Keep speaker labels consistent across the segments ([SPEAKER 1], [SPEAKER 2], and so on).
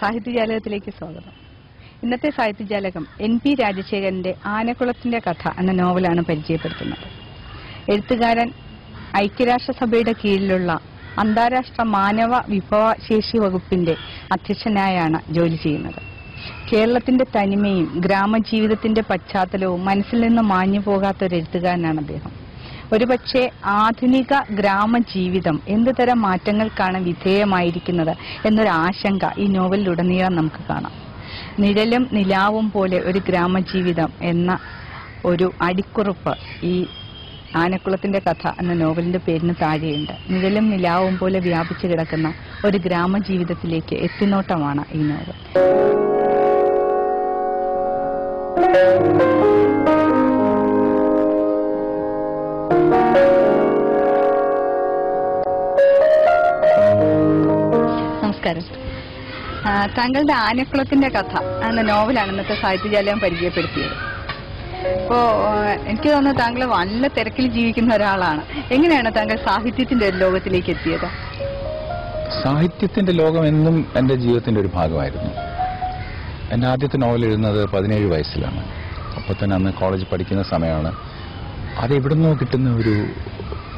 [SPEAKER 1] സാഹിത്യജാലകത്തിലേക്ക് സ്വാഗതം. ഇന്നത്തെ സാഹിത്യജാലകം N P രാജശേഖരന്റെ ആനക്കുളത്തിന്റെ കഥ എന്ന നോവലാണ് പരിചയപ്പെടുത്തുന്നത്. എഴുത്തുകാരൻ ഐക്യരാഷ്ട്രസഭയുടെ കീഴിലുള്ള അന്താരാഷ്ട്ര മാനവ വിഭവശേഷി വകുപ്പിന്റെ അധ്യക്ഷനായാണ് ജോലി ചെയ്യുന്നത്. കേരളത്തിന്റെ തനിമയും ഗ്രാമജീവിതത്തിന്റെ പശ്ചാത്തലവും മനസ്സിൽ നിന്ന് മാഞ്ഞു പോകാത്ത ഒരു എഴുത്തുകാരനാണ് അദ്ദേഹം. ഒരുപക്ഷെ ആധുനിക ഗ്രാമജീവിതം എന്ത് തരം മാറ്റങ്ങൾക്കാണ് വിധേയമായിരിക്കുന്നത് എന്നൊരു ആശങ്ക ഈ നോവലിലുടനീളം നമുക്ക് കാണാം. നിഴലും നിലാവും പോലെ ഒരു ഗ്രാമജീവിതം എന്ന ഒരു അടിക്കുറിപ്പ് ഈ ആനക്കുളത്തിന്റെ കഥ എന്ന നോവലിന്റെ പേരിന് താഴെയുണ്ട്. നിഴലും നിലാവും പോലെ വ്യാപിച്ചു കിടക്കുന്ന ഒരു ഗ്രാമജീവിതത്തിലേക്ക് എത്തിനോട്ടമാണ് ഈ നോവൽ. നമസ്കാരം. താങ്കളുടെ ആനക്കുളത്തിന്റെ കഥ എന്ന നോവലാണ് ഇന്നത്തെ സാഹിത്യജാലയം പരിചയപ്പെടുത്തിയത്. അപ്പോ എനിക്ക് തോന്നുന്നു താങ്കൾ നല്ല തിരക്കിൽ ജീവിക്കുന്ന ഒരാളാണ്. എങ്ങനെയാണ് താങ്കൾ സാഹിത്യത്തിന്റെ ഒരു ലോകത്തിലേക്ക് എത്തിയത്?
[SPEAKER 2] സാഹിത്യത്തിന്റെ ലോകം എന്നും എന്റെ ജീവിതത്തിന്റെ ഒരു ഭാഗമായിരുന്നു. എന്റെ ആദ്യത്തെ നോവൽ എഴുതുന്നത് പതിനേഴ് വയസ്സിലാണ്. അപ്പോൾ തന്നെ അന്ന് കോളേജ് പഠിക്കുന്ന സമയമാണ്. അത് എവിടുന്നോ കിട്ടുന്ന ഒരു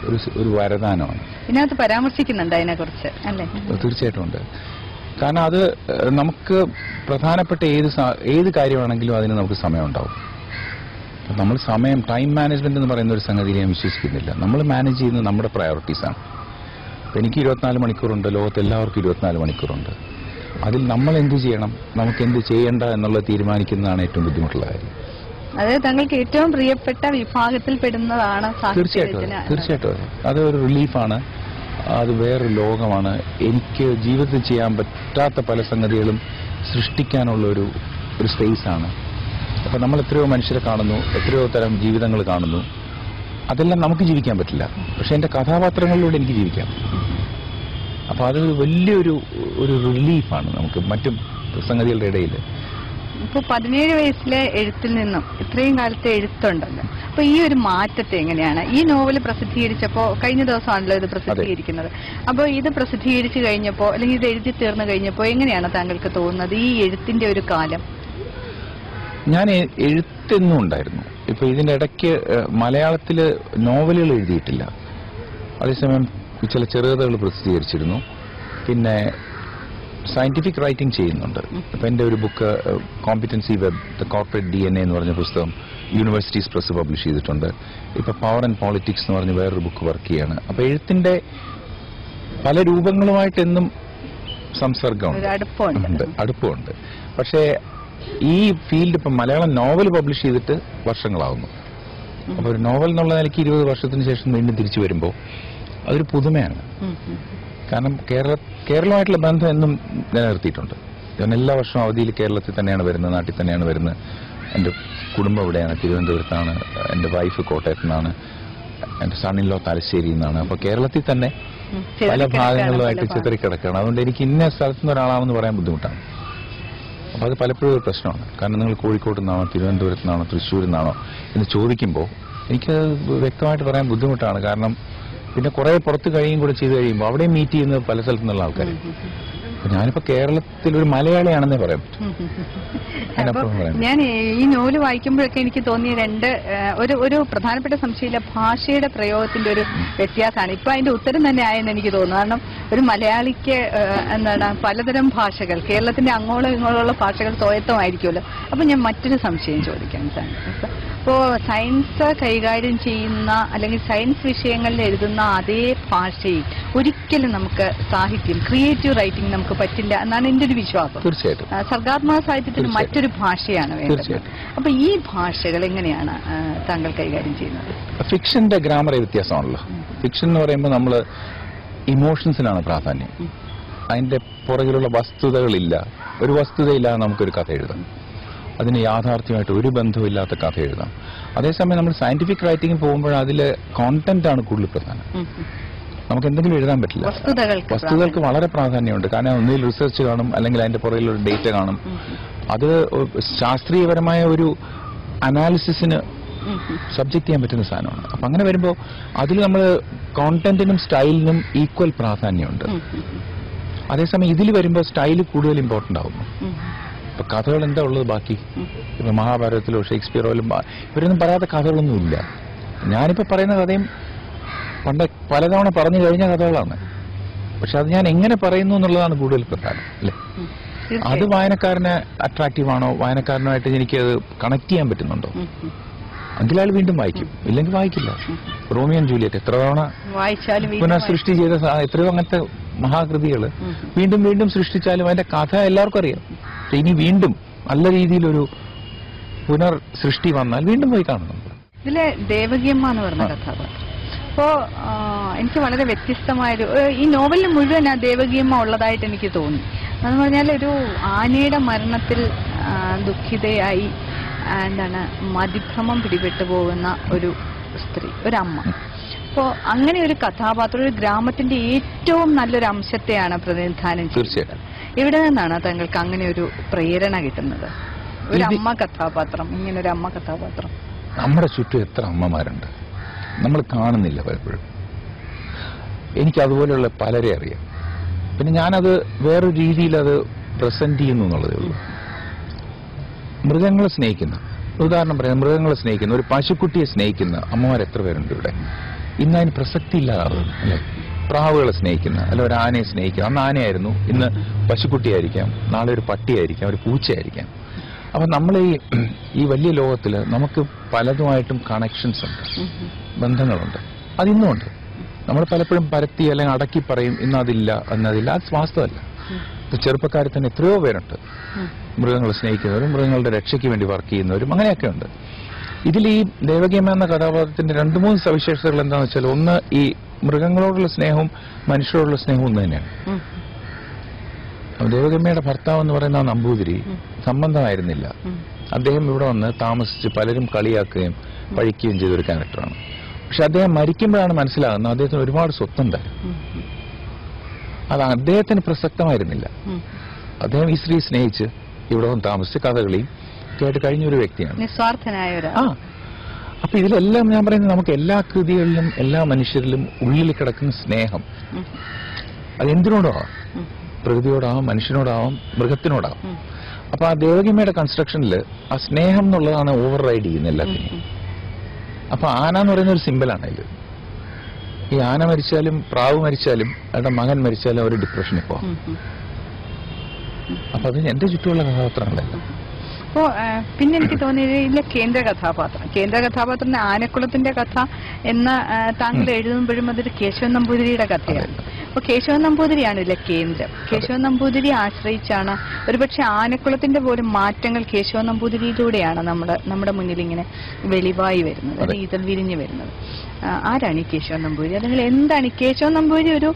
[SPEAKER 2] ഒരു ഒരു വരദാനമാണ്.
[SPEAKER 1] ഇതിനകത്ത് പരാമർശിക്കുന്നുണ്ട് അതിനെക്കുറിച്ച് അല്ലേ?
[SPEAKER 2] തീർച്ചയായിട്ടും ഉണ്ട്. കാരണം അത് നമുക്ക് പ്രധാനപ്പെട്ട ഏത് ഏത് കാര്യമാണെങ്കിലും അതിന് നമുക്ക് സമയം ഉണ്ടാവും അപ്പൊ നമ്മൾ സമയം ടൈം മാനേജ്മെന്റ് എന്ന് പറയുന്ന ഒരു സംഗതി ഞാൻ വിശ്വസിക്കുന്നില്ല. നമ്മൾ മാനേജ് ചെയ്യുന്നത് നമ്മുടെ പ്രയോറിറ്റീസ് ആണ്. അപ്പൊ എനിക്ക് ഇരുപത്തിനാല് മണിക്കൂറുണ്ട് ലോകത്ത് എല്ലാവർക്കും ഇരുപത്തിനാല് മണിക്കൂറുണ്ട്. അതിൽ നമ്മൾ എന്ത് ചെയ്യണം? നമുക്ക് എന്ത് ചെയ്യേണ്ട എന്നുള്ളത് തീരുമാനിക്കുന്നതാണ് ഏറ്റവും ബുദ്ധിമുട്ടുള്ള കാര്യം.
[SPEAKER 1] അത് തങ്ങൾക്ക് ഏറ്റവും പ്രിയപ്പെട്ട വിഭാഗത്തിൽ പെടുന്നതാണ്
[SPEAKER 2] തീർച്ചയായിട്ടും തീർച്ചയായിട്ടും അതെ. അത് ഒരു റിലീഫാണ് അത് വേറൊരു ലോകമാണ്. എനിക്ക് ജീവിതത്തിൽ ചെയ്യാൻ പറ്റാത്ത പല സംഗതികളും സൃഷ്ടിക്കാനുള്ള ഒരു ഒരു സ്പേസാണ് അപ്പം നമ്മൾ എത്രയോ മനുഷ്യരെ കാണുന്നു എത്രയോ തരം ജീവിതങ്ങൾ കാണുന്നു. അതെല്ലാം നമുക്ക് ജീവിക്കാൻ പറ്റില്ല. പക്ഷെ എന്റെ കഥാപാത്രങ്ങളിലൂടെ എനിക്ക് ജീവിക്കാം. അപ്പോൾ അതൊരു വലിയൊരു ഒരു റിലീഫാണ് നമുക്ക് മറ്റു സംഗതികളുടെ ഇടയിൽ
[SPEAKER 1] ഇപ്പൊ പതിനേഴ് വയസ്സിലെ എഴുത്തിൽ നിന്നും ഇത്രയും കാലത്തെ എഴുത്തുണ്ടല്ലോ. അപ്പൊ ഈ ഒരു മാറ്റത്തെ എങ്ങനെയാണ്? ഈ നോവൽ പ്രസിദ്ധീകരിച്ചപ്പോ കഴിഞ്ഞ ദിവസമാണല്ലോ ഇത് പ്രസിദ്ധീകരിക്കുന്നത്. അപ്പോൾ ഇത് പ്രസിദ്ധീകരിച്ചു കഴിഞ്ഞപ്പോ അല്ലെങ്കിൽ ഇത് എഴുതി തീർന്നു കഴിഞ്ഞപ്പോ എങ്ങനെയാണ് താങ്കൾക്ക് തോന്നുന്നത് ഈ എഴുത്തിന്റെ ഒരു കാലം?
[SPEAKER 2] ഞാൻ എഴുത്തെന്നും ഉണ്ടായിരുന്നു. ഇപ്പൊ ഇതിന്റെ ഇടയ്ക്ക് മലയാളത്തിൽ നോവലുകൾ എഴുതിയിട്ടില്ല. അതേസമയം ചില ചെറുകഥകൾ പ്രസിദ്ധീകരിച്ചിരുന്നു. പിന്നെ സയന്റിഫിക് റൈറ്റിംഗ് ചെയ്യുന്നുണ്ട്. ഇപ്പൊ എന്റെ ഒരു book competency web the corporate D N A എന്ന് പറഞ്ഞ പുസ്തകം യൂണിവേഴ്സിറ്റീസ് പ്രസ് പബ്ലിഷ് ചെയ്തിട്ടുണ്ട്. ഇപ്പോൾ പവർ ആൻഡ് പോളിറ്റിക്സ് എന്ന് പറഞ്ഞ വേറൊരു ബുക്ക് വർക്ക് ചെയ്യാണ്. അപ്പോൾ എഴുത്തിന്റെ പല രൂപങ്ങളുമായിട്ട് എന്നും സംസർഗമുണ്ട്.
[SPEAKER 1] അടുപ്പമുണ്ട്.
[SPEAKER 2] പക്ഷേ ഈ ഫീൽഡ് ഇപ്പം മലയാളം നോവൽ പബ്ലിഷ് ചെയ്തിട്ട് വർഷങ്ങളാവുന്നു. അപ്പോൾ ഒരു നോവൽ എന്നുള്ള നിലയ്ക്ക് ഇരുപത് വർഷത്തിന് ശേഷം വീണ്ടും തിരിച്ചു വരുമ്പോൾ അതൊരു പുതുമയാണ്. കാരണം കേരള കേരളമായിട്ടുള്ള ബന്ധം എന്നും നിലനിർത്തിയിട്ടുണ്ട് ഞാൻ എല്ലാ വർഷവും അവധിയിൽ കേരളത്തിൽ തന്നെയാണ് വരുന്നത് നാട്ടിൽ തന്നെയാണ് വരുന്നത്. എന്റെ കുടുംബം ഇവിടെയാണ് തിരുവനന്തപുരത്താണ് എന്റെ വൈഫ് കോട്ടയത്തു നിന്നാണ് എന്റെ സണ്ണിലോ തലശ്ശേരിയിൽ നിന്നാണ്. അപ്പോൾ കേരളത്തിൽ തന്നെ പല ഭാഗങ്ങളിലുമായിട്ട്. ചിതറിക്കിടക്കുകയാണ് അതുകൊണ്ട് എനിക്ക് ഇന്ന സ്ഥലത്തു നിന്ന് ഒരാളാണെന്ന് പറയാൻ ബുദ്ധിമുട്ടാണ്. അപ്പോൾ അത് പലപ്പോഴും ഒരു പ്രശ്നമാണ്. കാരണം നിങ്ങൾ കോഴിക്കോട് നിന്നാണോ തിരുവനന്തപുരത്ത് നിന്നാണോ തൃശ്ശൂരിൽ നിന്നാണോ എന്ന് ചോദിക്കുമ്പോൾ എനിക്ക് വ്യക്തമായിട്ട് പറയാൻ ബുദ്ധിമുട്ടാണ്. കാരണം പിന്നെ കുറെ പുറത്ത് കഴിയും കൂടെ ചെയ്ത് കഴിയുമ്പോൾ അവിടെ മീറ്റ് ചെയ്യുന്ന പല സ്ഥലത്തു നിന്നുള്ള ആൾക്കാർ ഞാനിപ്പോ കേരളത്തിൽ ഒരു മലയാളിയാണെന്നേ പറയാൻ
[SPEAKER 1] ഞാൻ ഈ നോവൽ വായിക്കുമ്പോഴൊക്കെ എനിക്ക് തോന്നിയ രണ്ട് ഒരു ഒരു പ്രധാനപ്പെട്ട സംശയമില്ല. ഭാഷയുടെ പ്രയോഗത്തിന്റെ ഒരു വ്യത്യാസമാണ്. ഇപ്പൊ അതിന്റെ ഉത്തരം തന്നെ ആയെന്ന് എനിക്ക് തോന്നുന്നു. കാരണം ഒരു മലയാളിക്ക് എന്താണ് പലതരം ഭാഷകൾ കേരളത്തിന്റെ അങ്ങോളം ഇങ്ങോളമുള്ള ഭാഷകൾ സ്വായത്തമായിരിക്കുമല്ലോ. അപ്പൊ ഞാൻ മറ്റൊരു സംശയം ചോദിക്കാൻ സാർ. അപ്പോ സയൻസ് കൈകാര്യം ചെയ്യുന്ന അല്ലെങ്കിൽ സയൻസ് വിഷയങ്ങളിൽ എഴുതുന്ന അതേ ഭാഷയിൽ ഒരിക്കലും നമുക്ക് സാഹിത്യം ക്രിയേറ്റീവ് റൈറ്റിംഗ് നമുക്ക് പറ്റില്ല എന്നാണ് എന്റെ ഒരു വിശ്വാസം.
[SPEAKER 2] തീർച്ചയായിട്ടും.
[SPEAKER 1] സർഗാത്മക സാഹിത്യത്തിന് മറ്റൊരു ഭാഷയാണ് വേണ്ടത്. അപ്പൊ ഈ ഭാഷകൾ എങ്ങനെയാണ് താങ്കൾ കൈകാര്യം ചെയ്യുന്നത്?
[SPEAKER 2] ഫിക്ഷന്റെ ഗ്രാമറെ വ്യത്യാസമാണല്ലോ? ഫിക്ഷൻ എന്ന് പറയുമ്പോൾ നമ്മൾ ഇമോഷൻസിനാണ് പ്രാധാന്യം. അതിന്റെ പുറകിലുള്ള വസ്തുതകളില്ല. ഒരു വസ്തുതയില്ലാതെ നമുക്കൊരു കഥ എഴുതാം. അതിന് യാഥാർത്ഥ്യമായിട്ട് ഒരു ബന്ധവുമില്ലാത്ത കഥ എഴുതാം. അതേസമയം നമ്മൾ സയന്റിഫിക് റൈറ്റിംഗ് പോകുമ്പോൾ അതിൽ കോണ്ടന്റ് ആണ് കൂടുതൽ പ്രധാനം. നമുക്ക് എന്തെങ്കിലും എഴുതാൻ പറ്റില്ല.
[SPEAKER 1] വസ്തുതകൾക്ക്
[SPEAKER 2] വളരെ പ്രാധാന്യമുണ്ട്. കാരണം ഒന്നിൽ റിസർച്ച് കാണും അല്ലെങ്കിൽ അതിന്റെ പുറകിൽ ഒരു ഡേറ്റ കാണും. അത് ശാസ്ത്രീയപരമായ ഒരു അനാലിസിസിന്
[SPEAKER 1] ഉം.
[SPEAKER 2] സബ്ജക്ട് ചെയ്യാൻ പറ്റുന്ന സാധനമാണ്. അപ്പൊ അങ്ങനെ വരുമ്പോൾ അതിൽ നമ്മൾ കോണ്ടന്റിനും സ്റ്റൈലിനും ഈക്വൽ പ്രാധാന്യമുണ്ട്. അതേസമയം ഇതിൽ വരുമ്പോൾ സ്റ്റൈൽ കൂടുതൽ ഇമ്പോർട്ടന്റ് ആവുന്നു. ഇപ്പൊ കഥകൾ എന്താ ഉള്ളത് ബാക്കി. ഇപ്പൊ മഹാഭാരതത്തിലോ ഷേക്സ്പിയറോലും ഇവരൊന്നും പറയാത്ത കഥകളൊന്നുമില്ല ഞാനിപ്പോ പറയുന്ന കഥയും പണ്ട് പലതവണ പറഞ്ഞു കഴിഞ്ഞ കഥകളാണ്. പക്ഷെ അത് ഞാൻ എങ്ങനെ പറയുന്നു എന്നുള്ളതാണ് കൂടുതൽ പ്രധാനം അല്ലേ? അത് വായനക്കാരനെ അട്രാക്റ്റീവ് ആണോ? വായനക്കാരനുമായിട്ട് എനിക്ക് അത് കണക്ട് ചെയ്യാൻ പറ്റുന്നുണ്ടോ.
[SPEAKER 1] ഉം.
[SPEAKER 2] വീണ്ടും വായിക്കും. ഇല്ലെങ്കിൽ വായിക്കില്ല. റോമിയൻ ജൂലിയറ്റ് എത്ര തവണ പുനഃസൃഷ്ടി ചെയ്ത എത്രയോ അങ്ങനത്തെ
[SPEAKER 1] മഹാകൃതികൾ
[SPEAKER 2] വീണ്ടും വീണ്ടും സൃഷ്ടിച്ചാലും അതിന്റെ കഥ എല്ലാവർക്കും അറിയാം. ഇനി വീണ്ടും നല്ല രീതിയിലൊരു പുനർ സൃഷ്ടി വന്നാൽ വീണ്ടും പോയി കാണണം
[SPEAKER 1] ഇതിലെ ദേവകിയമ്മ എന്ന് പറഞ്ഞ കഥാപാത്രം. അപ്പോ എനിക്ക് വളരെ വ്യത്യസ്തമായൊരു ഈ നോവലിന് മുഴുവൻ ആ ദേവകിയമ്മ ഉള്ളതായിട്ട് എനിക്ക് തോന്നി. എന്ന് പറഞ്ഞാൽ ഒരു ആനയുടെ മരണത്തിൽ ദുഃഖിതയായി എന്താണ് മതിഭ്രമം പിടിപെട്ടു പോകുന്ന ഒരു സ്ത്രീ ഒരമ്മ. അപ്പോ അങ്ങനെ ഒരു കഥാപാത്രം ഒരു ഗ്രാമത്തിന്റെ ഏറ്റവും നല്ലൊരു അംശത്തെയാണ് പ്രതിനിധാനം
[SPEAKER 2] തീർച്ചയായിട്ടും.
[SPEAKER 1] ഇവിടെ നിന്നാണ് താങ്കൾക്ക് അങ്ങനെ ഒരു പ്രേരണ കിട്ടുന്നത്. ഒരു അമ്മ കഥാപാത്രം ഇങ്ങനെ ഒരു അമ്മ കഥാപാത്രം.
[SPEAKER 2] നമ്മുടെ ചുറ്റും എത്ര അമ്മമാരുണ്ട്? നമ്മൾ കാണുന്നില്ല പലപ്പോഴും. എനിക്ക് അതുപോലെയുള്ള പലരെ അറിയാം. പിന്നെ ഞാനത് വേറൊരു രീതിയിൽ അത് പ്രസന്റ് ചെയ്യുന്നു എന്നുള്ളതേ ഉള്ളൂ. മൃഗങ്ങളെ സ്നേഹിക്കുന്ന ഉദാഹരണം പറയാം മൃഗങ്ങളെ സ്നേഹിക്കുന്ന ഒരു പശുക്കുട്ടിയെ സ്നേഹിക്കുന്ന അമ്മമാർ എത്ര പേരുണ്ട് ഇവിടെ? ഇന്ന് അതിന് പ്രസക്തി ഇല്ലാതാവുന്നു അല്ലെ? പ്രാവുകളെ സ്നേഹിക്കുന്ന അല്ല ഒരു ആനയെ സ്നേഹിക്കുക അന്ന് ആനയായിരുന്നു. ഇന്ന് പശുക്കുട്ടിയായിരിക്കാം. നാളെ ഒരു പട്ടിയായിരിക്കാം. ഒരു പൂച്ചയായിരിക്കാം. അപ്പൊ നമ്മൾ ഈ ഈ വലിയ ലോകത്തിൽ നമുക്ക് പലതുമായിട്ടും കണക്ഷൻസ് ഉണ്ട്.
[SPEAKER 1] ബന്ധങ്ങളുണ്ട്. അതിന്നും
[SPEAKER 2] ബന്ധങ്ങളുണ്ട് അതിന്നുമുണ്ട് നമ്മൾ പലപ്പോഴും പരത്തി അല്ലെങ്കിൽ അടക്കി പറയും ഇന്ന് അതില്ല എന്നതില്ല അത് വാസ്തവല്ല. ചെറുപ്പക്കാരിൽ തന്നെ എത്രയോ പേരുണ്ട്. മൃഗങ്ങളെ സ്നേഹിക്കുന്നവരും മൃഗങ്ങളുടെ രക്ഷയ്ക്ക് വേണ്ടി വർക്ക് ചെയ്യുന്നവരും അങ്ങനെയൊക്കെ ഉണ്ട്. ഇതിൽ ഈ ദേവകിയമ്മ എന്ന കഥാപാത്രത്തിന്റെ രണ്ട് മൂന്ന് സവിശേഷതകൾ എന്താണെന്ന് വെച്ചാൽ ഒന്ന് ഈ മൃഗങ്ങളോടുള്ള സ്നേഹവും മനുഷ്യരോടുള്ള സ്നേഹവും ഒന്ന് തന്നെയാണ്. ദേവഗമ്മയുടെ ഭർത്താവ് എന്ന് പറയുന്ന നമ്പൂതിരി സംബന്ധമായിരുന്നില്ല. അദ്ദേഹം ഇവിടെ വന്ന് താമസിച്ച് പലരും കളിയാക്കുകയും പഴിക്കുകയും ചെയ്ത ഒരു ക്യാരക്ടറാണ്. പക്ഷെ അദ്ദേഹം മരിക്കുമ്പോഴാണ് മനസ്സിലാകുന്നത് അദ്ദേഹത്തിന് ഒരുപാട് സ്വത്തുണ്ട്. അത് അദ്ദേഹത്തിന് പ്രസക്തമായിരുന്നില്ല. അദ്ദേഹം ഈ സ്ത്രീ സ്നേഹിച്ച് ഇവിടെ വന്ന് താമസിച്ച് കഥകളിയും കേട്ട് കഴിഞ്ഞ ഒരു വ്യക്തിയാണ്.
[SPEAKER 1] നിസ്വാർത്ഥനായ
[SPEAKER 2] ആ അപ്പൊ ഇതിലെല്ലാം ഞാൻ പറയുന്നത് നമുക്ക് എല്ലാ കൃതികളിലും എല്ലാ മനുഷ്യരിലും ഉള്ളിൽ കിടക്കുന്ന സ്നേഹം.
[SPEAKER 1] അതെന്തിനോടാവാം.
[SPEAKER 2] പ്രകൃതിയോടാവാം മനുഷ്യനോടാവാം മൃഗത്തിനോടാവാം. അപ്പൊ ആ ദേവകിമയുടെ കൺസ്ട്രക്ഷനിൽ ആ സ്നേഹം എന്നുള്ളതാണ് ഓവർ റൈഡ് ചെയ്യുന്നത് എല്ലാത്തിനെയും. അപ്പൊ ആന എന്ന് പറയുന്ന ഒരു സിമ്പിളാണ് ഇത്. ഈ ആന മരിച്ചാലും പ്രാവ് മരിച്ചാലും അവരുടെ മകൻ മരിച്ചാലും അവർ ഡിപ്രഷനിൽ പോവാം. അപ്പൊ അത് എന്റെ ചുറ്റുമുള്ള കഥാപാത്രങ്ങളല്ല.
[SPEAKER 1] അപ്പോ ആ, പിന്നെ എനിക്ക് തോന്നിയത് ഇതിലെ കേന്ദ്ര കഥാപാത്രം. കേന്ദ്ര കഥാപാത്രം ആനക്കുളത്തിന്റെ കഥ എന്ന താങ്കൾ. എഴുതുമ്പോഴും അതൊരു കേശവൻ നമ്പൂതിരിയുടെ കഥയാണ്. അപ്പൊ കേശവൻ നമ്പൂതിരിയാണ് ഇതിലെ കേന്ദ്രം. കേശവൻ നമ്പൂതിരി ആശ്രയിച്ചാണ് ഒരുപക്ഷെ ആനക്കുളത്തിന്റെ പോലും മാറ്റങ്ങൾ കേശവൻ നമ്പൂതിരിയിലൂടെയാണ് നമ്മുടെ നമ്മുടെ മുന്നിൽ ഇങ്ങനെ വെളിവായി വരുന്നത്. അല്ലെങ്കിൽ ഇതിൽ വിരിഞ്ഞു വരുന്നത്. ആരാണ് ഈ കേശവൻ നമ്പൂതിരി? അല്ലെങ്കിൽ എന്താണ് ഈ കേശവൻ നമ്പൂതിരി ഒരു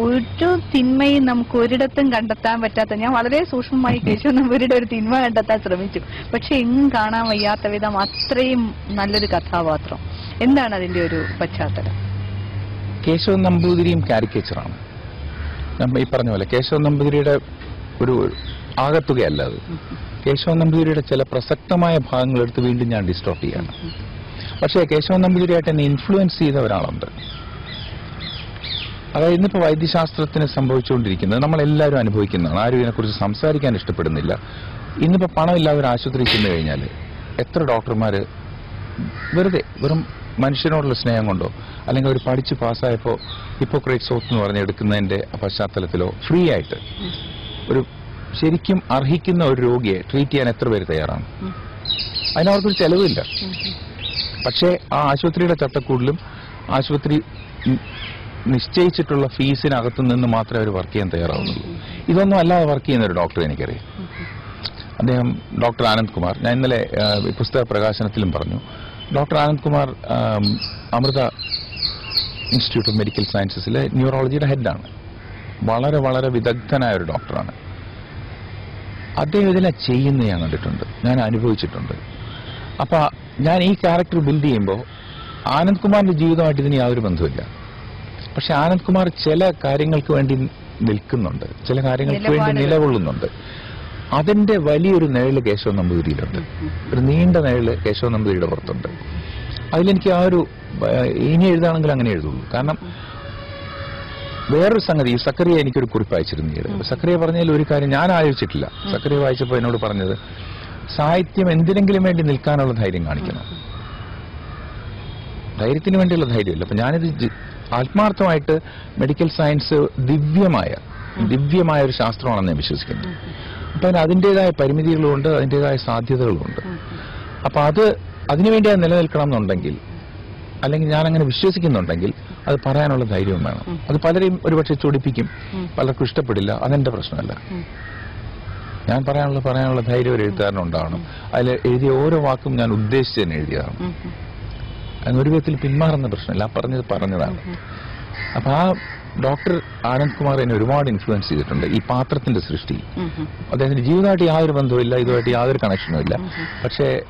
[SPEAKER 1] ഒരു തിന്മയും നമുക്ക് ഒരിടത്തും കണ്ടെത്താൻ പറ്റാത്ത ഞാൻ വളരെ സൂക്ഷ്മമായി കേശവൻ നമ്പൂരിയുടെ ഒരു തിന്മ കണ്ടെത്താൻ ശ്രമിച്ചു. പക്ഷെ എങ്ങും കാണാൻ വയ്യാത്ത വിധം അത്രയും നല്ലൊരു കഥാപാത്രം. എന്താണ് അതിന്റെ ഒരു പശ്ചാത്തലം?
[SPEAKER 2] കേശവൻ നമ്പൂതിരിയും കാരിക്കേച്ചറാണ് നമ്മൾ ഈ പറഞ്ഞ പോലെ കേശവൻ നമ്പൂതിരിയുടെ ഒരു ആകത്തുകയല്ല അത്. കേശവൻ നമ്പൂതിരിയുടെ ചില പ്രസക്തമായ ഭാഗങ്ങൾ എടുത്ത് വീണ്ടും ഞാൻ ഡിസ്റ്റോർട്ട് ചെയ്യാണ്. പക്ഷേ കേശവൻ നമ്പൂതിരിയായിട്ട് എന്നെ ഇൻഫ്ലുവൻസ് ചെയ്ത ഒരാളുണ്ട് അതായത് ഇന്നിപ്പോൾ വൈദ്യശാസ്ത്രത്തിന് സംഭവിച്ചുകൊണ്ടിരിക്കുന്നത് നമ്മളെല്ലാവരും അനുഭവിക്കുന്നതാണ്. ആരും ഇതിനെക്കുറിച്ച് സംസാരിക്കാൻ ഇഷ്ടപ്പെടുന്നില്ല. ഇന്നിപ്പോൾ പണമില്ലാതെ ഒരു ആശുപത്രി ചെന്ന് കഴിഞ്ഞാൽ എത്ര ഡോക്ടർമാർ വെറുതെ വെറും മനുഷ്യനോടുള്ള സ്നേഹം കൊണ്ടോ അല്ലെങ്കിൽ അവർ പഠിച്ച് പാസ്സായപ്പോൾ ഹിപ്പോക്രേറ്റ്സ് ഓത്ത് എന്ന് പറഞ്ഞ് എടുക്കുന്നതിന്റെ പശ്ചാത്തലത്തിലോ ഫ്രീ ആയിട്ട് ഒരു ശരിക്കും അർഹിക്കുന്ന ഒരു രോഗിയെ ട്രീറ്റ് ചെയ്യാൻ എത്ര പേര് തയ്യാറാണ്. അതിനവർക്കൊരു ചെലവില്ല. പക്ഷേ ആ ആശുപത്രിയുടെ ചട്ടക്കൂടിലും ആശുപത്രി നിശ്ചയിച്ചിട്ടുള്ള ഫീസിനകത്തു നിന്ന് മാത്രമേ അവർ വർക്ക് ചെയ്യാൻ തയ്യാറാവുന്നുള്ളൂ. ഇതൊന്നും അല്ലാതെ വർക്ക് ചെയ്യുന്ന ഒരു ഡോക്ടറെ എനിക്കറിയാം. അദ്ദേഹം ഡോക്ടർ ആനന്ദ് കുമാർ. ഞാൻ ഇന്നലെ പുസ്തക പ്രകാശനത്തിലും പറഞ്ഞു. Doctor Anand Kumar Amrita Institute of Medical സയൻസസിലെ ന്യൂറോളജിയുടെ ഹെഡാണ് വളരെ വളരെ വിദഗ്ധനായ ഒരു ഡോക്ടറാണ് അദ്ദേഹം ഇതിനെ ചെയ്യുന്നത് ഞാൻ കണ്ടിട്ടുണ്ട്. ഞാൻ അനുഭവിച്ചിട്ടുണ്ട്. അപ്പോൾ ഞാൻ ഈ ക്യാരക്ടർ ബിൽഡ് ചെയ്യുമ്പോൾ ആനന്ദ് കുമാറിന്റെ ജീവിതമായിട്ട് ഇതിന് യാതൊരു ബന്ധമില്ല പക്ഷെ ആനന്ദ് കുമാർ ചില കാര്യങ്ങൾക്ക് വേണ്ടി നിൽക്കുന്നുണ്ട്. ചില കാര്യങ്ങൾക്ക് വേണ്ടി. നിലകൊള്ളുന്നുണ്ട്. അതിന്റെ വലിയൊരു നിഴൽ കേശവ നമ്പൂതിരിയിലുണ്ട്. ഒരു നീണ്ട നിഴൽ കേശവ നമ്പൂതിരിയുടെ പുറത്തുണ്ട്. അതിലെനിക്ക് ആ ഒരു ഇനി എഴുതാണെങ്കിൽ അങ്ങനെ എഴുതുള്ളൂ. കാരണം വേറൊരു സംഗതി ഈ സക്കറിയ എനിക്കൊരു കുറിപ്പ് അയച്ചിരുന്നു ഈയിടെ. സക്കറിയ പറഞ്ഞതിൽ ഒരു കാര്യം ഞാൻ ആലോചിച്ചിട്ടില്ല. സക്കറിയ വായിച്ചപ്പോൾ എന്നോട് പറഞ്ഞത് സാഹിത്യം എന്തിനെങ്കിലും വേണ്ടി നിൽക്കാനുള്ള ധൈര്യം കാണിക്കണം. ധൈര്യത്തിന് വേണ്ടിയുള്ള ധൈര്യമില്ല. അപ്പൊ ഞാനിത് ആത്മാർത്ഥമായിട്ട് മെഡിക്കൽ സയൻസ് ദിവ്യമായ ദിവ്യമായ ഒരു ശാസ്ത്രമാണെന്ന് ഞാൻ വിശ്വസിക്കുന്നു. അപ്പൊ അതിന് അതിന്റെതായ പരിമിതികളുമുണ്ട് അതിന്റെതായ സാധ്യതകളുമുണ്ട് അപ്പൊ അത് അതിനുവേണ്ടി അത് നിലനിൽക്കണം എന്നുണ്ടെങ്കിൽ അല്ലെങ്കിൽ ഞാൻ അങ്ങനെ വിശ്വസിക്കുന്നുണ്ടെങ്കിൽ അത് പറയാനുള്ള ധൈര്യവും വേണം. അത് പലരെയും ഒരുപക്ഷെ ചൊടിപ്പിക്കും. പലർക്കും ഇഷ്ടപ്പെടില്ല. അതെന്റെ പ്രശ്നമല്ല. ഞാൻ പറയാനുള്ള പറയാനുള്ള ധൈര്യം ഒരു എഴുത്തുകാരനുണ്ടാവണം അതിൽ എഴുതിയ ഓരോ വാക്കും ഞാൻ ഉദ്ദേശിച്ച് തന്നെ എഴുതിയതാണ്. അതിന് ഒരു വിധത്തിൽ പിന്മാറുന്ന പ്രശ്നമില്ല. ആ പറഞ്ഞത് പറഞ്ഞതാണ്. അപ്പൊ ആ ഡോക്ടർ ആനന്ദ് കുമാർ എന്നെ ഒരുപാട് ഇൻഫ്ലുവൻസ് ചെയ്തിട്ടുണ്ട്. ഈ പാത്രത്തിന്റെ സൃഷ്ടി. അദ്ദേഹത്തിന്റെ ജീവിതമായിട്ട് യാതൊരു ബന്ധവുമില്ല. ഇതുമായിട്ട് യാതൊരു കണക്ഷനും ഇല്ല പക്ഷേ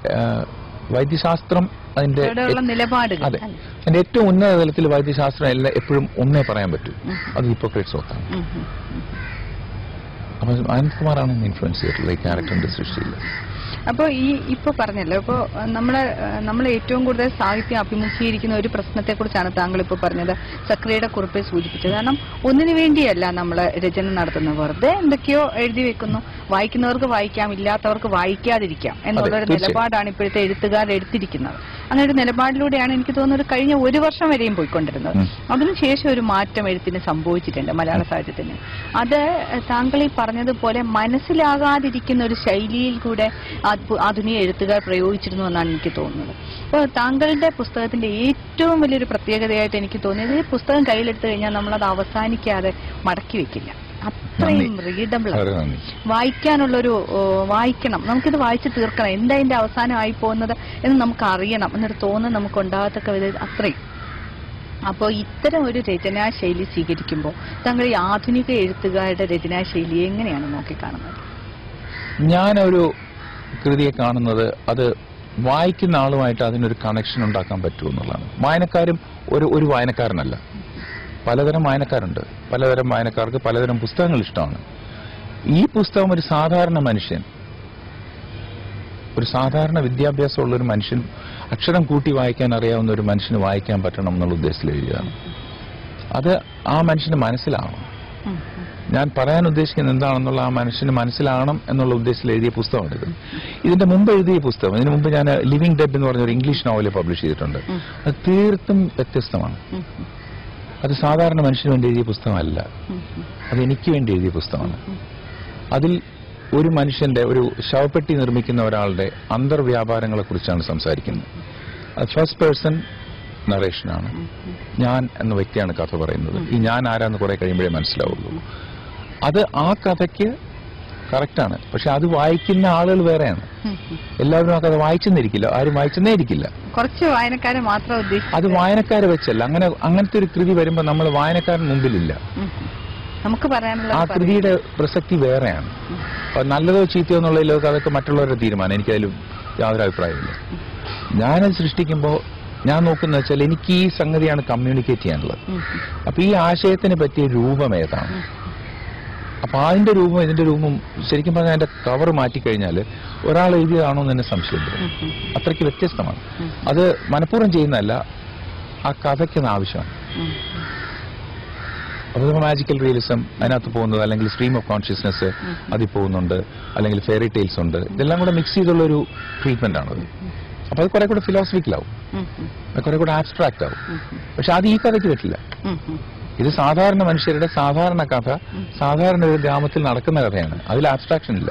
[SPEAKER 2] വൈദ്യശാസ്ത്രം അതിന്റെ
[SPEAKER 1] നിലപാട്
[SPEAKER 2] അതെ. അതിന്റെ ഏറ്റവും ഉന്നത തലത്തിൽ വൈദ്യശാസ്ത്രം എല്ലാം എപ്പോഴും ഒന്നേ പറയാൻ പറ്റൂ. അത് ഹിപ്പോക്രേറ്റ്സ്
[SPEAKER 1] ഉം.
[SPEAKER 2] അപ്പൊ അനന്ത് കുമാറാണ് ഇൻഫ്ലുവൻസ് ചെയ്തിട്ടുള്ളത് ഈ ക്യാരക്ടറിന്റെ സൃഷ്ടിയിൽ.
[SPEAKER 1] അപ്പോൾ ഈ ഇപ്പോൾ പറഞ്ഞല്ലോ ഇപ്പോൾ നമ്മൾ നമ്മൾ ഏറ്റവും കൂടുതൽ സാഹിത്യം അഭിമുഖീകരിക്കുന്ന ഒരു പ്രശ്നത്തെക്കുറിച്ചാണ് താങ്കൾ ഇപ്പോൾ പറഞ്ഞത്. സക്രിയയുടെ കുറിപ്പിൽ സൂചിപ്പിച്ചത്. കാരണം ഒന്നിനു വേണ്ടിയല്ല നമ്മൾ രചന നടത്തുന്നത്. വെറുതെ എന്തൊക്കെയോ എഴുതി വെക്കുന്നു. വായിക്കുന്നവർക്ക് വായിക്കാം ഇല്ലാത്തവർക്ക് വായിക്കാതിരിക്കാം.
[SPEAKER 2] എന്നുള്ളൊരു.
[SPEAKER 1] നിലപാടാണ് ഇപ്പോഴത്തെ എഴുത്തുകാർ എടുത്തിരിക്കുന്നത്. അങ്ങനെ ഒരു നിലപാടിലൂടെയാണ് എനിക്ക് തോന്നുന്നത് കഴിഞ്ഞ ഒരു വർഷം വരെയും പോയിക്കൊണ്ടിരുന്നത്. അതിനുശേഷം ഒരു മാറ്റം എഴുത്തിന് സംഭവിച്ചിട്ടുണ്ട് മലയാള സാഹിത്യത്തിന്. അത് താങ്കൾ ഈ പറഞ്ഞതുപോലെ മനസ്സിലാകാതിരിക്കുന്ന ഒരു ശൈലിയിൽ കൂടെ ആധുനിക എഴുത്തുകാർ പ്രയോഗിച്ചിരുന്നു എന്നാണ് എനിക്ക് തോന്നുന്നത്. അപ്പോൾ താങ്കളുടെ പുസ്തകത്തിന്റെ ഏറ്റവും വലിയൊരു പ്രത്യേകതയായിട്ട് എനിക്ക് തോന്നിയത് ഈ പുസ്തകം കയ്യിലെടുത്ത് കഴിഞ്ഞാൽ നമ്മളത് അവസാനിക്കാതെ മടക്കി വെക്കില്ല. അത്രയും റീഡബിൾ വായിക്കാനുള്ളൊരു വായിക്കണം. നമുക്കിത് വായിച്ച് തീർക്കണം. എന്താ ഇതിന്റെ അവസാനമായി പോകുന്നത് എന്ന് നമുക്ക് അറിയണം എന്നൊരു തോന്നൽ നമുക്ക് ഉണ്ടാകത്തക്ക വിധ അത്രയും. അപ്പോൾ ഇത്തരം ഒരു രചനാശൈലി സ്വീകരിക്കുമ്പോൾ താങ്കൾ ഈ ആധുനിക എഴുത്തുകാരുടെ രചനാശൈലി എങ്ങനെയാണ് നോക്കിക്കാണുന്നത്?
[SPEAKER 2] ഞാനൊരു കൃതിയെ കാണുന്നത് അത് വായിക്കുന്ന ആളുമായിട്ട് അതിനൊരു കണക്ഷൻ ഉണ്ടാക്കാൻ പറ്റുമെന്നുള്ളതാണ്. വായനക്കാരും ഒരു ഒരു വായനക്കാരനല്ല. പലതരം വായനക്കാരുണ്ട്. പലതരം വായനക്കാർക്ക് പലതരം പുസ്തകങ്ങൾ ഇഷ്ടമാണ്. ഈ പുസ്തകം ഒരു സാധാരണ മനുഷ്യൻ ഒരു സാധാരണ വിദ്യാഭ്യാസമുള്ള ഒരു മനുഷ്യൻ അക്ഷരം കൂട്ടി വായിക്കാൻ അറിയാവുന്ന ഒരു മനുഷ്യന് വായിക്കാൻ പറ്റണം എന്നുള്ള ഉദ്ദേശത്തിൽ എഴുതിയതാണ് അത് ആ മനുഷ്യന് മനസ്സിലാവണം. ഞാൻ പറയാൻ ഉദ്ദേശിക്കുന്നത് എന്താണെന്നുള്ള ആ മനുഷ്യന് മനസ്സിലാവണം എന്നുള്ള ഉദ്ദേശത്തിൽ എഴുതിയ പുസ്തകമാണിത് ഇതിന്റെ മുമ്പ് എഴുതിയ പുസ്തകം ഇതിനു മുമ്പ് ഞാൻ ലിവിംഗ് ഡെബ് എന്ന് പറഞ്ഞ ഒരു ഇംഗ്ലീഷ് നോവൽ പബ്ലിഷ് ചെയ്തിട്ടുണ്ട്. അത് തീർത്തും വ്യത്യസ്തമാണ്. അത് സാധാരണ മനുഷ്യന് വേണ്ടി എഴുതിയ പുസ്തകമല്ല. അത് എനിക്ക് വേണ്ടി എഴുതിയ പുസ്തകമാണ്. അതിൽ ഒരു മനുഷ്യന്റെ ഒരു ശവപ്പെട്ടി നിർമ്മിക്കുന്ന ഒരാളുടെ അന്തർവ്യാപാരങ്ങളെ കുറിച്ചാണ് സംസാരിക്കുന്നത്. അത് ഫസ്റ്റ് പേഴ്സൺ നറേഷനാണ് ഞാൻ എന്ന വ്യക്തിയാണ് കഥ പറയുന്നത്. ഈ ഞാൻ ആരാന്ന് കുറെ കഴിയുമ്പോഴേ മനസ്സിലാവുള്ളൂ. അത് ആ കഥയ്ക്ക് കറക്റ്റാണ്. പക്ഷെ അത് വായിക്കുന്ന ആളുകൾ വേറെയാണ്. എല്ലാവരും അത് വായിച്ചെന്നിരിക്കില്ല. ആരും വായിച്ചെന്നേ ഇരിക്കില്ല.
[SPEAKER 1] കുറച്ച് വായനക്കാരെ മാത്രം
[SPEAKER 2] ഉദ്ദേശിച്ചു
[SPEAKER 1] അത്
[SPEAKER 2] വായനക്കാരെ വെച്ചല്ല. അങ്ങനെ അങ്ങനത്തെ ഒരു കൃതി വരുമ്പോൾ നമ്മൾ വായനക്കാരൻ മുമ്പിലില്ല.
[SPEAKER 1] നമുക്ക് പറയാനുള്ള
[SPEAKER 2] ആ കൃതിയുടെ പ്രസക്തി വേറെയാണ്. അപ്പൊ നല്ലതോ ചീത്തയോ എന്നുള്ളതിലൊക്കെ അതൊക്കെ മറ്റുള്ളവരുടെ തീരുമാനം. എനിക്കതിലും യാതൊരു അഭിപ്രായമില്ല ഞാനത് സൃഷ്ടിക്കുമ്പോൾ ഞാൻ നോക്കുന്ന വെച്ചാൽ എനിക്ക് ഈ സംഗതിയാണ് കമ്മ്യൂണിക്കേറ്റ് ചെയ്യാനുള്ളത്. അപ്പൊ ഈ ആശയത്തിന് പറ്റിയ രൂപം ഏതാണ്? അപ്പൊ അതിന്റെ രൂപം ഇതിന്റെ രൂപം ശരിക്കും പറഞ്ഞാൽ അതിന്റെ കവർ മാറ്റിക്കഴിഞ്ഞാൽ ഒരാൾ എഴുതിയതാണോ എന്ന് തന്നെ സംശയമുണ്ട് അത്രയ്ക്ക് വ്യത്യസ്തമാണ്. അത് മനഃപൂർവം ചെയ്യുന്നതല്ല ആ കഥയ്ക്ക് ആവശ്യമാണ്. അപ്പോൾ മാജിക്കൽ റിയലിസം അതിനകത്ത് പോകുന്നത് അല്ലെങ്കിൽ സ്ട്രീം ഓഫ് കോൺഷ്യസ്നെസ് അതിൽ പോകുന്നുണ്ട് അല്ലെങ്കിൽ ഫെയറി ടെയിൽസ് ഉണ്ട്. ഇതെല്ലാം കൂടെ മിക്സ് ചെയ്തുള്ള ഒരു ട്രീറ്റ്മെന്റ് ആണത്. അപ്പോൾ അത് കുറെ കൂടെ ഫിലോസഫിക്കലാവും കുറെ കൂടെ ആബ്സ്ട്രാക്ട് ആവും. പക്ഷെ അത് ഈ കഥയ്ക്ക് പറ്റില്ല. ഇത് സാധാരണ മനുഷ്യരുടെ സാധാരണ കഥ സാധാരണ ഒരു ഗ്രാമത്തിൽ നടക്കുന്ന കഥയാണ്. അതിൽ ആബ്സ്ട്രാക്ഷൻ ഇല്ല.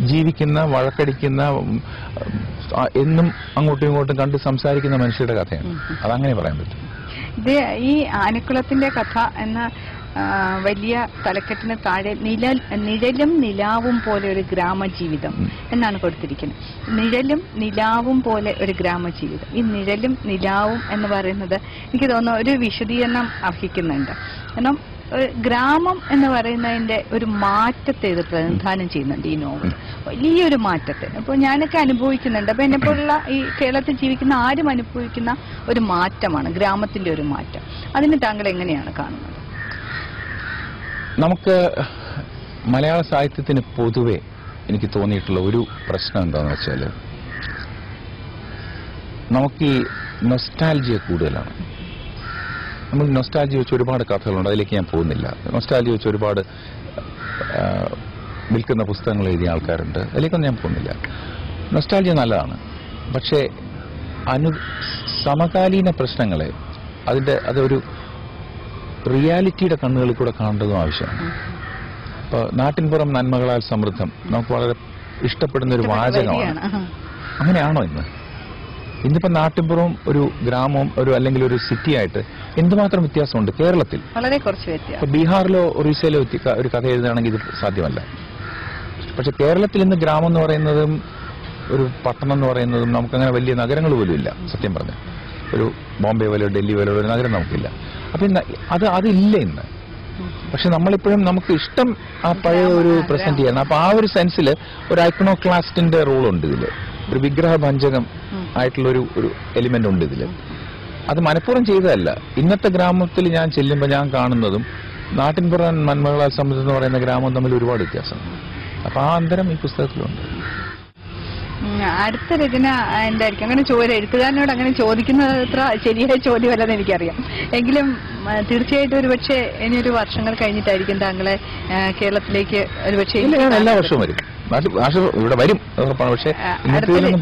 [SPEAKER 2] ജീവിക്കുന്ന വഴക്കടിക്കുന്ന എന്നും അങ്ങോട്ടും ഇങ്ങോട്ടും കണ്ട് സംസാരിക്കുന്ന മനുഷ്യരുടെ കഥയാണ്. അതങ്ങനെ പറയാൻ പറ്റും.
[SPEAKER 1] ഇത് ഈ ആനക്കുളത്തിന്റെ കഥ എന്ന വലിയ തലക്കെട്ടിന് താഴെ നിഴൽ നിഴലും നിലാവും പോലെ ഒരു ഗ്രാമജീവിതം എന്നാണ് കൊടുത്തിരിക്കുന്നത്. നിഴലും നിലാവും പോലെ ഒരു ഗ്രാമജീവിതം. ഈ നിഴലും നിലാവും എന്ന് പറയുന്നത് എനിക്ക് തോന്നുന്നു ഒരു വിശദീകരണം അർഹിക്കുന്നുണ്ട്. കാരണം ഗ്രാമം എന്ന് പറയുന്നതിന്റെ ഒരു മാറ്റത്തെ ഇത് പ്രതിനിധാനം ചെയ്യുന്നുണ്ട് ഈ നോവൽ. വലിയൊരു മാറ്റത്തെ. അപ്പോൾ ഞാനൊക്കെ അനുഭവിക്കുന്നുണ്ട്. അപ്പൊ എന്നെപ്പോലുള്ള ഈ കേരളത്തിൽ ജീവിക്കുന്ന ആരും അനുഭവിക്കുന്ന ഒരു മാറ്റമാണ് ഗ്രാമത്തിന്റെ ഒരു മാറ്റം. അതിന് താങ്കൾ എങ്ങനെയാണ് കാണുന്നത്?
[SPEAKER 2] നമുക്ക് മലയാള സാഹിത്യത്തിന് പൊതുവെ എനിക്ക് തോന്നിയിട്ടുള്ള ഒരു പ്രശ്നം എന്താന്ന് വെച്ചാൽ നമുക്ക് ഈ നൊസ്റ്റാൽജിയ കൂടുതലാണ്. നമ്മൾ നൊസ്റ്റാലജി വെച്ച് ഒരുപാട് കഥകളുണ്ട് അതിലേക്ക് ഞാൻ പോകുന്നില്ല. നൊസ്റ്റാലജി വെച്ച് ഒരുപാട് വിൽക്കുന്ന പുസ്തകങ്ങൾ എഴുതിയ ആൾക്കാരുണ്ട് അതിലേക്കൊന്നും ഞാൻ പോകുന്നില്ല. നൊസ്റ്റാലജി നല്ലതാണ്. പക്ഷേ അനു സമകാലീന പ്രശ്നങ്ങളെ അതിന്റെ അതൊരു റിയാലിറ്റിയുടെ കണ്ണുകളിൽ കൂടെ കാണേണ്ടതും ആവശ്യമാണ്. ഇപ്പൊ നാട്ടിൻപുറം നന്മകളാൽ സമൃദ്ധം നമുക്ക് വളരെ ഇഷ്ടപ്പെടുന്ന ഒരു വാചകമാണ്. അങ്ങനെയാണോ ഇന്ന്? ഇന്നിപ്പോ നാട്ടിൻപുറവും ഒരു ഗ്രാമവും ഒരു അല്ലെങ്കിൽ ഒരു സിറ്റി ആയിട്ട് എന്തുമാത്രം വ്യത്യാസമുണ്ട് കേരളത്തിൽ?
[SPEAKER 1] വളരെ കുറച്ച് വ്യത്യാസം.
[SPEAKER 2] ബീഹാറിലോ ഒറീസയിലോ ഒരു കഥ എഴുതുകയാണെങ്കിൽ ഇത് സാധ്യമല്ല. പക്ഷെ കേരളത്തിൽ ഇന്ന് ഗ്രാമം എന്ന് പറയുന്നതും ഒരു പട്ടണം എന്ന് പറയുന്നതും നമുക്കങ്ങനെ വലിയ നഗരങ്ങൾ പോലും ഇല്ല സത്യം പറഞ്ഞ ഒരു ബോംബെ പോലെയോ ഡൽഹി പോലെയോ ഒരു നഗരം നമുക്കില്ല. അപ്പൊ അത് അതില്ല ഇന്ന്. പക്ഷെ നമ്മളിപ്പോഴും നമുക്ക് ഇഷ്ടം ആ പഴയ ഒരു പ്രസന്റ് ചെയ്യണം. അപ്പൊ ആ ഒരു സെൻസിൽ ഒരു ഐക്കണോക്ലാസ്റ്റിന്റെ റോൾ ഉണ്ട് ഇതിൽ. ഒരു വിഗ്രഹഭഞ്ജകം
[SPEAKER 1] ഉം.
[SPEAKER 2] ആയിട്ടുള്ള ഒരു ഒരു എലിമെന്റ് ഉണ്ട് ഇതിൽ. അത് മനഃപൂർവം ചെയ്തതല്ല. ഇന്നത്തെ ഗ്രാമത്തിൽ ഞാൻ ചെല്ലുമ്പോൾ ഞാൻ കാണുന്നതും നാട്ടിൻപുറം മന്മകളെ സംബന്ധിച്ചെന്ന് എന്ന് പറയുന്ന ഗ്രാമം തമ്മിൽ ഒരുപാട് വ്യത്യാസമുണ്ട്. അപ്പൊ ആ അന്തരം ഈ പുസ്തകത്തിലുണ്ട്.
[SPEAKER 1] അടുത്ത രചന എന്തായിരിക്കും? അങ്ങനെ ചോദ്യം എഴുത്തുകാരനോട് അങ്ങനെ ചോദിക്കുന്നത് അത്ര ശരിയായ ചോദ്യമല്ലെന്ന് എനിക്കറിയാം. എങ്കിലും തീർച്ചയായിട്ടും ഒരു പക്ഷേ ഇനിയൊരു വർഷങ്ങൾ കഴിഞ്ഞിട്ടായിരിക്കും താങ്കളെ കേരളത്തിലേക്ക് ഒരു പക്ഷേ
[SPEAKER 2] ഇല്ല ഞാൻ എല്ലാ വർഷവും വരും. ഇവിടെ വരും പക്ഷേ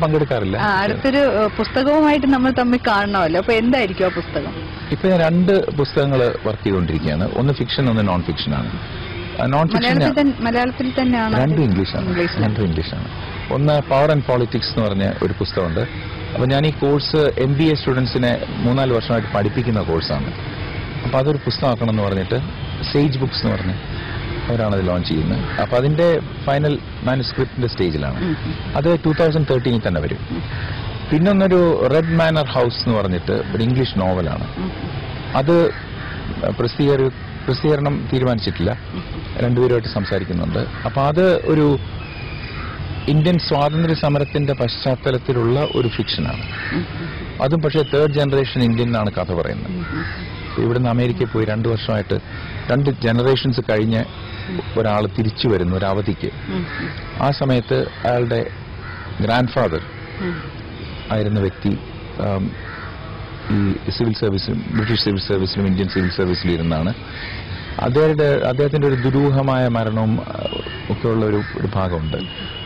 [SPEAKER 2] പങ്കെടുക്കാറില്ല.
[SPEAKER 1] അടുത്തൊരു പുസ്തകവുമായിട്ട് നമ്മൾ തമ്മിൽ കാണണമല്ലോ. അപ്പൊ എന്തായിരിക്കും ആ പുസ്തകം?
[SPEAKER 2] ഇപ്പൊ ഞാൻ രണ്ട് പുസ്തകങ്ങൾ വർക്ക് ചെയ്തുകൊണ്ടിരിക്കുകയാണ്. ഒന്ന് ഫിക്ഷൻ ഒന്ന് നോൺ ഫിക്ഷൻ ആണ്. നോൺ ഫിക്ഷൻ
[SPEAKER 1] മലയാളത്തിൽ തന്നെയാണ്?
[SPEAKER 2] രണ്ടും ഇംഗ്ലീഷാണ്. രണ്ടും ഇംഗ്ലീഷാണ്. ഒന്ന് പവർ ആൻഡ് പോളിറ്റിക്സ് എന്ന് പറഞ്ഞ ഒരു പുസ്തകമുണ്ട്. അപ്പോൾ ഞാൻ ഈ കോഴ്സ് എം ബി എ സ്റ്റുഡൻസിനെ മൂന്നാൽ വർഷമായിട്ട് പഠിപ്പിക്കുന്ന കോഴ്സാണ്. അപ്പോൾ അതൊരു പുസ്തകമാക്കണം എന്ന് പറഞ്ഞിട്ട് സേജ് ബുക്സ് എന്ന് പറഞ്ഞ് അവരാണ് അത് ലോഞ്ച് ചെയ്യുന്നത് അപ്പോൾ അതിന്റെ ഫൈനൽ മാനുസ്ക്രിപ്റ്റിന്റെ സ്റ്റേജിലാണ്. അത് ടൂ തൗസൻഡ് തേർട്ടീനിൽ തന്നെ വരും. പിന്നൊന്നൊരു റെഡ് മാനർ ഹൗസ് എന്ന് പറഞ്ഞിട്ട് ഒരു ഇംഗ്ലീഷ് നോവലാണ് അത് പ്രസിദ്ധീകരി പ്രസിദ്ധീകരണം തീരുമാനിച്ചിട്ടില്ല. രണ്ടുപേരുമായിട്ട് സംസാരിക്കുന്നുണ്ട്. അപ്പോൾ അത് ഒരു ഇന്ത്യൻ സ്വാതന്ത്ര്യ സമരത്തിന്റെ പശ്ചാത്തലത്തിലുള്ള ഒരു ഫിക്ഷനാണ്. അതും പക്ഷേ തേർഡ് ജനറേഷൻ ഇന്ത്യൻ എന്നാണ് കഥ പറയുന്നത്. ഇവിടുന്ന് അമേരിക്കയിൽ പോയി രണ്ടു വർഷമായിട്ട് രണ്ട് ജനറേഷൻസ് കഴിഞ്ഞ് ഒരാൾ തിരിച്ചു വരുന്നു ഒരു അവധിക്ക്. ആ സമയത്ത് അയാളുടെ ഗ്രാൻഡ് ഫാദർ ആയിരുന്ന വ്യക്തി ഈ സിവിൽ സർവീസിലും ബ്രിട്ടീഷ് സിവിൽ സർവീസിലും ഇന്ത്യൻ സിവിൽ സർവീസിലും ഇരുന്നാണ്. അദ്ദേഹത്തിന്റെ അദ്ദേഹത്തിന്റെ ഒരു ദുരൂഹമായ മരണവും ഒക്കെയുള്ള ഒരു ഭാഗമുണ്ട്.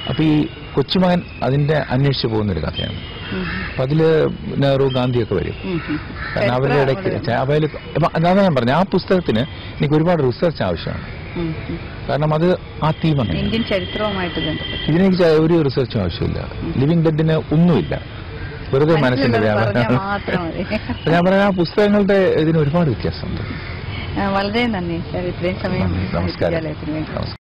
[SPEAKER 2] അപ്പൊ ഈ കൊച്ചുമകൻ അതിന്റെ അന്വേഷിച്ചു പോകുന്ന ഒരു കഥയാണ്. അപ്പൊ അതിൽ നെഹ്റു ഗാന്ധിയൊക്കെ വരും. കാരണം അവരുടെ ഇടയ്ക്ക് അതാണ് ഞാൻ പറഞ്ഞു ആ പുസ്തകത്തിന് എനിക്ക് ഒരുപാട് റിസർച്ച് ആവശ്യമാണ്. കാരണം അത് ആ തീമാണ്
[SPEAKER 1] ഇന്ത്യൻ ചരിത്രവുമായിട്ട്
[SPEAKER 2] ഇതിനെനിക്ക് ഒരു റിസർച്ചും ആവശ്യമില്ല. ലിവിങ് ഡെഡിന് ഒന്നുമില്ല. വെറുതെ മനസ്സിന്റെ വ്യാപാരം ഞാൻ പറയാം ആ പുസ്തകങ്ങളുടെ ഇതിന് ഒരുപാട് വ്യത്യാസമുണ്ട്.
[SPEAKER 1] വളരെ നന്ദി ഇത്രയും സമയം
[SPEAKER 2] നമസ്കാരം. നമസ്കാരം.